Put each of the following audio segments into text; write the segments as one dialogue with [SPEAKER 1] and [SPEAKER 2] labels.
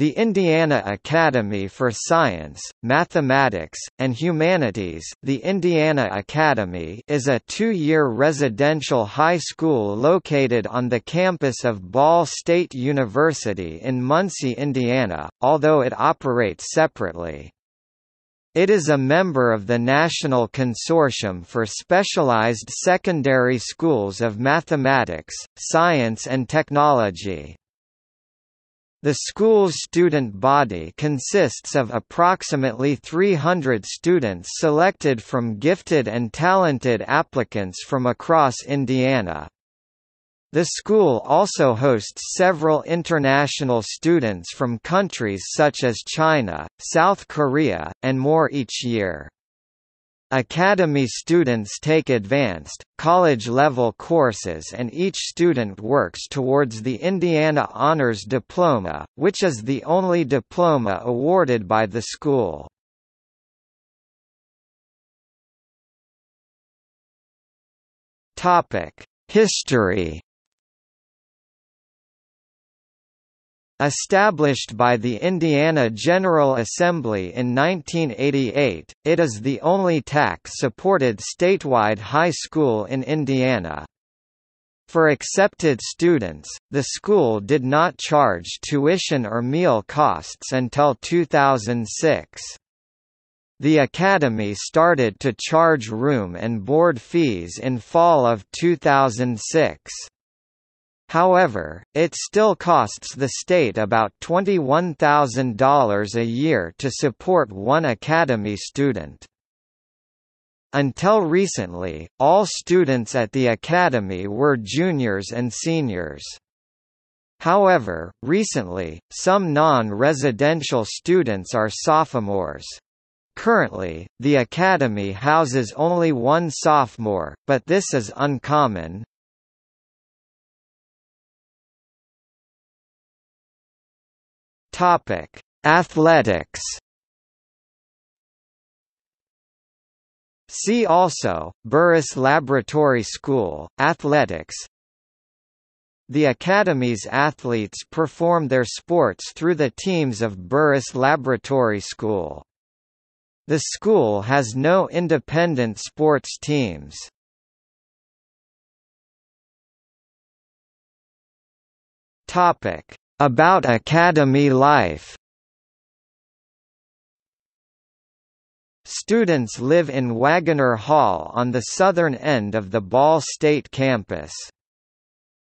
[SPEAKER 1] The Indiana Academy for Science, Mathematics, and Humanities the Indiana Academy is a two-year residential high school located on the campus of Ball State University in Muncie, Indiana, although it operates separately. It is a member of the National Consortium for Specialized Secondary Schools of Mathematics, Science and Technology. The school's student body consists of approximately 300 students selected from gifted and talented applicants from across Indiana. The school also hosts several international students from countries such as China, South Korea, and more each year. Academy students take advanced, college-level courses and each student works towards the Indiana Honors Diploma, which is the only diploma awarded by the school. History Established by the Indiana General Assembly in 1988, it is the only tax-supported statewide high school in Indiana. For accepted students, the school did not charge tuition or meal costs until 2006. The academy started to charge room and board fees in fall of 2006. However, it still costs the state about $21,000 a year to support one Academy student. Until recently, all students at the Academy were juniors and seniors. However, recently, some non-residential students are sophomores. Currently, the Academy houses only one sophomore, but this is uncommon. Topic: Athletics. See also, Burris Laboratory School, Athletics The Academy's athletes perform their sports through the teams of Burris Laboratory School. The school has no independent sports teams. Topic: about Academy life Students live in Wagoner Hall on the southern end of the Ball State campus.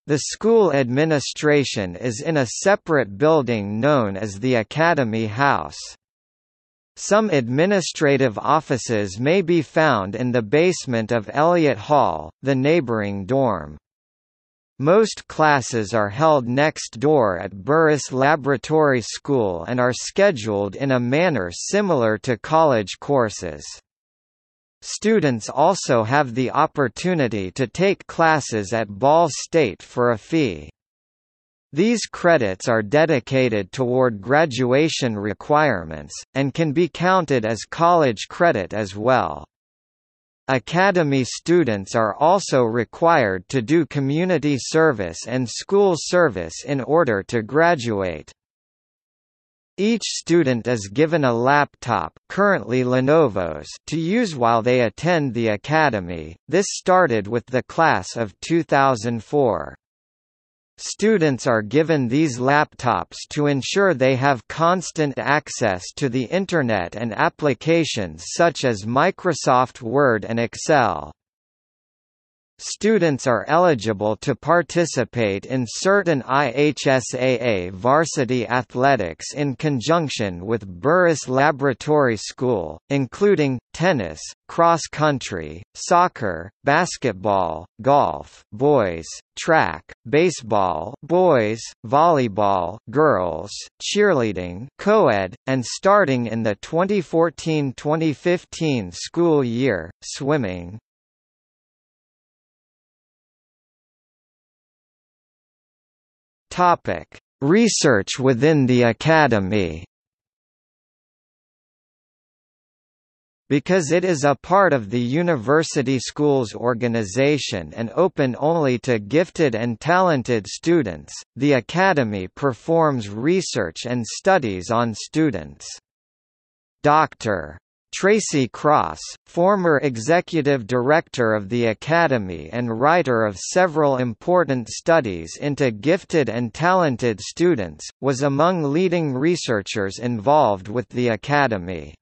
[SPEAKER 1] The school administration is in a separate building known as the Academy House. Some administrative offices may be found in the basement of Elliott Hall, the neighboring dorm. Most classes are held next door at Burris Laboratory School and are scheduled in a manner similar to college courses. Students also have the opportunity to take classes at Ball State for a fee. These credits are dedicated toward graduation requirements, and can be counted as college credit as well. Academy students are also required to do community service and school service in order to graduate. Each student is given a laptop currently Lenovo's to use while they attend the academy. This started with the class of 2004. Students are given these laptops to ensure they have constant access to the Internet and applications such as Microsoft Word and Excel. Students are eligible to participate in certain IHSAA varsity athletics in conjunction with Burris Laboratory School, including, tennis, cross-country, soccer, basketball, golf boys, track, baseball boys, volleyball girls, cheerleading co-ed, and starting in the 2014-2015 school year, swimming. Topic: Research within the Academy. Because it is a part of the University Schools organization and open only to gifted and talented students, the Academy performs research and studies on students. Dr. Tracy Cross, former executive director of the Academy and writer of several important studies into gifted and talented students, was among leading researchers involved with the Academy.